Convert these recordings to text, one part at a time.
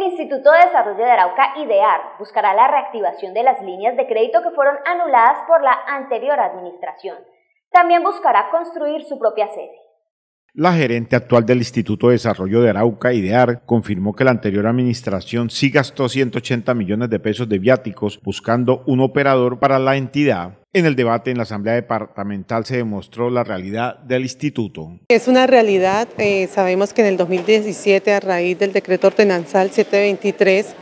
El Instituto de Desarrollo de Arauca, IDEAR, buscará la reactivación de las líneas de crédito que fueron anuladas por la anterior administración. También buscará construir su propia sede. La gerente actual del Instituto de Desarrollo de Arauca, IDEAR, confirmó que la anterior administración sí gastó 180 millones de pesos de viáticos buscando un operador para la entidad. En el debate en la Asamblea Departamental se demostró la realidad del instituto. Es una realidad, eh, sabemos que en el 2017 a raíz del decreto ordenanzal 723,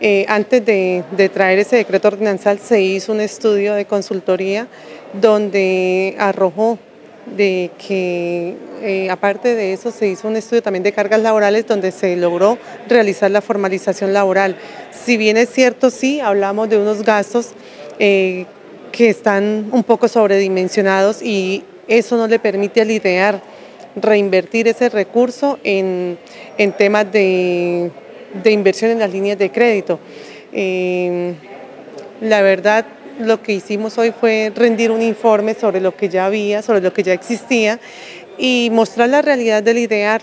eh, antes de, de traer ese decreto ordenanzal se hizo un estudio de consultoría donde arrojó de que eh, aparte de eso se hizo un estudio también de cargas laborales donde se logró realizar la formalización laboral. Si bien es cierto, sí, hablamos de unos gastos eh, que están un poco sobredimensionados y eso no le permite al IDEAR reinvertir ese recurso en, temas de, inversión en las líneas de crédito. Eh, la verdad, lo que hicimos hoy fue rendir un informe sobre lo que ya había, sobre lo que ya existía y mostrar la realidad del IDEAR.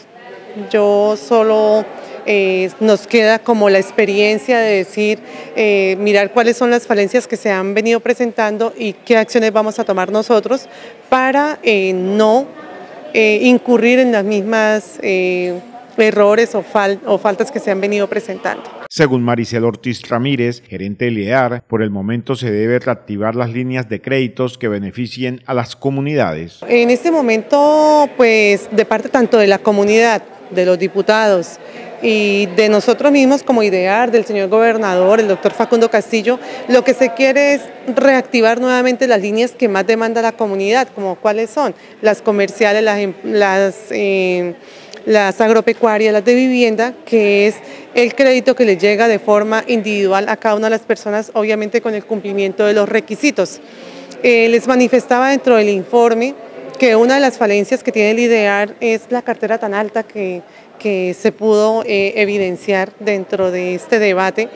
Yo solo eh, nos queda como la experiencia de decir, eh, mirar cuáles son las falencias que se han venido presentando y qué acciones vamos a tomar nosotros para eh, no incurrir en las mismas errores o, o faltas que se han venido presentando. Según Maricel Ortiz Ramírez, gerente del IEAR, por el momento se debe reactivar las líneas de créditos que beneficien a las comunidades. En este momento, pues de parte tanto de la comunidad, de los diputados y de nosotros mismos como IDEAR, del señor gobernador, el doctor Facundo Castillo, lo que se quiere es reactivar nuevamente las líneas que más demanda la comunidad, como cuáles son las comerciales, las, em, eh, las agropecuarias, las de vivienda, que es el crédito que le llega de forma individual a cada una de las personas, obviamente con el cumplimiento de los requisitos. Eh, les manifestaba dentro del informe que una de las falencias que tiene el IDEAR es la cartera tan alta que, que se pudo eh, evidenciar dentro de este debate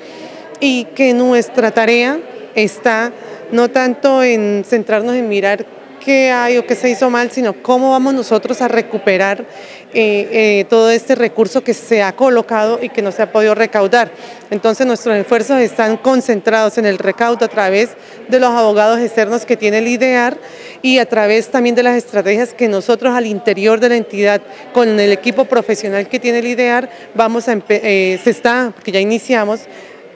y que nuestra tarea está no tanto en centrarnos en mirar qué hay o qué se hizo mal, sino cómo vamos nosotros a recuperar eh, eh, todo este recurso que se ha colocado y que no se ha podido recaudar. Entonces nuestros esfuerzos están concentrados en el recaudo a través de los abogados externos que tiene el IDEAR y a través también de las estrategias que nosotros al interior de la entidad, con el equipo profesional que tiene el IDEAR, vamos a eh, se está, porque ya iniciamos,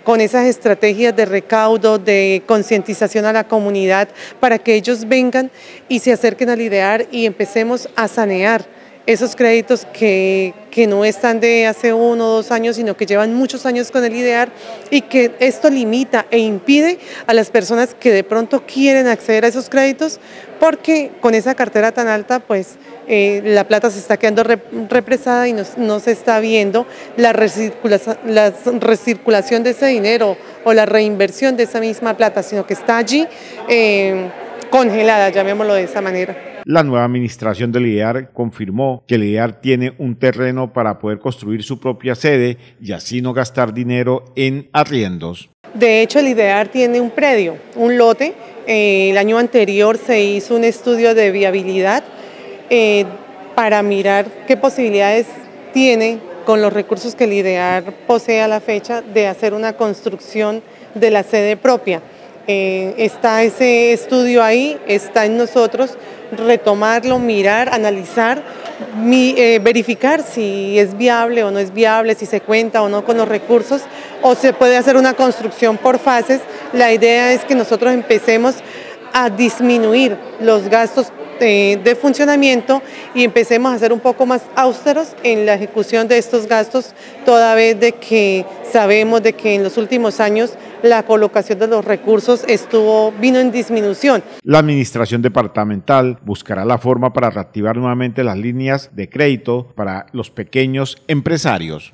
con esas estrategias de recaudo, de concientización a la comunidad, para que ellos vengan y se acerquen al IDEAR y empecemos a sanear esos créditos que, no están de hace uno o dos años, sino que llevan muchos años con el IDEAR y que esto limita e impide a las personas que de pronto quieren acceder a esos créditos, porque con esa cartera tan alta, pues eh, la plata se está quedando represada y no, se está viendo la, recirculación, de ese dinero o la reinversión de esa misma plata, sino que está allí eh, congelada, llamémoslo de esa manera. La nueva administración del IDEAR confirmó que el IDEAR tiene un terreno para poder construir su propia sede y así no gastar dinero en arriendos. De hecho, el IDEAR tiene un predio, un lote. Eh, el año anterior se hizo un estudio de viabilidad eh, para mirar qué posibilidades tiene con los recursos que el IDEAR posee a la fecha de hacer una construcción de la sede propia. Eh, está ese estudio ahí, está en nosotros retomarlo, mirar, analizar, eh, verificar si es viable o no es viable, si se cuenta o no con los recursos o se puede hacer una construcción por fases. La idea es que nosotros empecemos a disminuir los gastos de, funcionamiento y empecemos a ser un poco más austeros en la ejecución de estos gastos, toda vez de que sabemos de que en los últimos años la colocación de los recursos estuvo vino en disminución. La administración departamental buscará la forma para reactivar nuevamente las líneas de crédito para los pequeños empresarios.